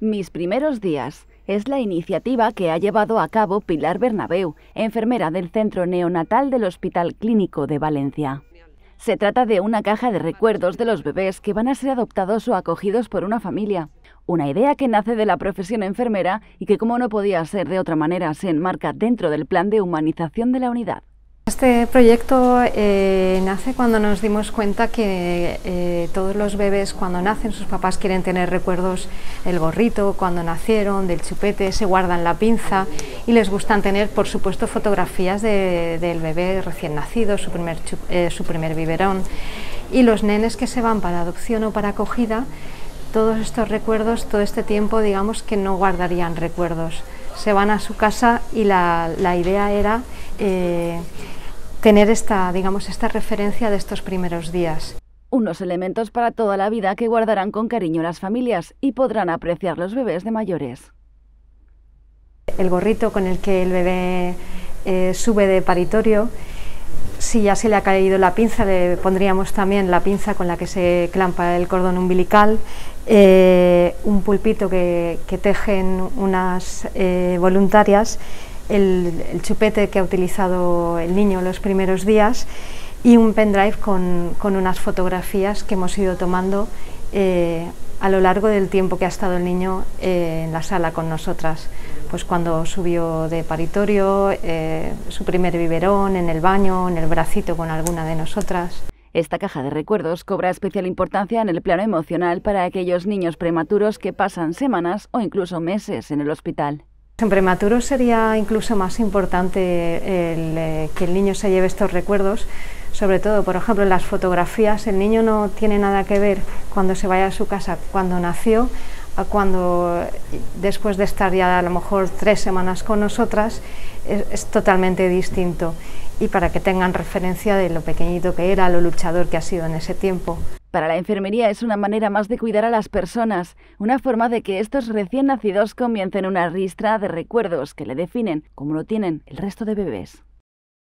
Mis primeros días es la iniciativa que ha llevado a cabo Pilar Bernabeu, enfermera del Centro Neonatal del Hospital Clínico de Valencia. Se trata de una caja de recuerdos de los bebés que van a ser adoptados o acogidos por una familia. Una idea que nace de la profesión enfermera y que, como no podía ser de otra manera, se enmarca dentro del plan de humanización de la unidad. Este proyecto eh, nace cuando nos dimos cuenta que eh, todos los bebés cuando nacen sus papás quieren tener recuerdos del gorrito, cuando nacieron, del chupete, se guardan la pinza y les gustan tener por supuesto fotografías del bebé recién nacido, su primer, eh, su primer biberón. Y los nenes que se van para adopción o para acogida, todos estos recuerdos, todo este tiempo digamos que no guardarían recuerdos, se van a su casa y la, la idea era tener esta, digamos, esta referencia de estos primeros días. Unos elementos para toda la vida que guardarán con cariño las familias y podrán apreciar los bebés de mayores. El gorrito con el que el bebé eh, sube de paritorio, si ya se le ha caído la pinza, le pondríamos también la pinza con la que se clampa el cordón umbilical, eh, un pulpito que, tejen unas eh, voluntarias el, chupete que ha utilizado el niño los primeros días y un pendrive con, con unas fotografías que hemos ido tomando eh, a lo largo del tiempo que ha estado el niño eh, en la sala con nosotras. Pues cuando subió de paritorio, eh, su primer biberón, en el baño, en el bracito con alguna de nosotras. Esta caja de recuerdos cobra especial importancia en el plano emocional para aquellos niños prematuros que pasan semanas o incluso meses en el hospital. En prematuro sería incluso más importante eh, que el niño se lleve estos recuerdos, sobre todo, por ejemplo, en las fotografías, el niño no tiene nada que ver cuando se vaya a su casa, cuando nació, a cuando después de estar ya a lo mejor tres semanas con nosotras, es totalmente distinto. Y para que tengan referencia de lo pequeñito que era, lo luchador que ha sido en ese tiempo. Para la enfermería es una manera más de cuidar a las personas, una forma de que estos recién nacidos comiencen una ristra de recuerdos que le definen, como lo tienen el resto de bebés.